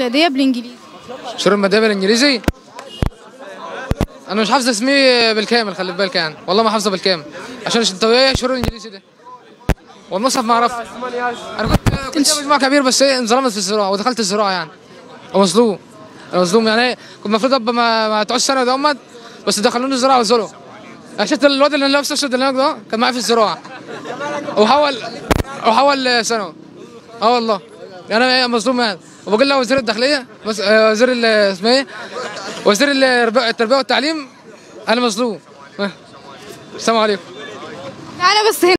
الميلاديه بالإنجليزي. شهور الميلاديه بالإنجليزي؟ أنا مش حافظ اسمي بالكامل خلي بالك يعني. والله ما حافظة بالكامل. عشان انت إيه شهور الإنجليزي ده؟ والمصحف ما أعرفش أنا كنت كنت مجموعة كبير بس إيه انظلمت في الزراعة ودخلت الزراعة يعني. ومظلوم أنا مظلوم يعني إيه. كنت المفروض ابقى ما, ما تقعدش سنة دومت بس دخلوني الزراعة وظلم شفت الواد اللي لابس أسود اللي هناك ده؟ كان معايا في الزراعة. وحول وحول ثانوي آه والله. يعني أنا إيه مظلوم يعني. وبقول له وزير الداخلية بس آه، وزير اسمه إيه وزير التربية والتعليم أنا مظلوم. السلام عليكم. تعالى بس هنا.